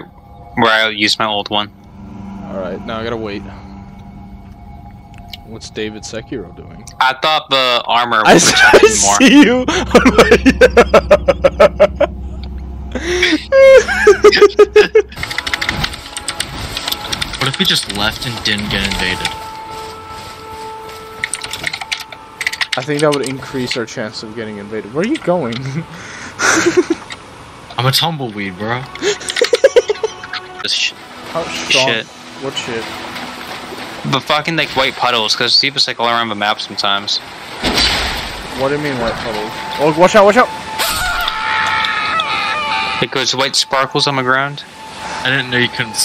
right where I used my old one. Alright, now I gotta wait. What's David Sekiro doing? I thought the armor I, would I protect me more. see you! What if we just left and didn't get invaded? I think that would increase our chance of getting invaded. Where are you going? I'm a tumbleweed, bro. This sh- How strong? Shit. What shit? But fucking like white puddles, because see it's like all around the map sometimes. What do you mean white puddles? Oh, watch out, watch out! It goes white sparkles on the ground. I didn't know you couldn't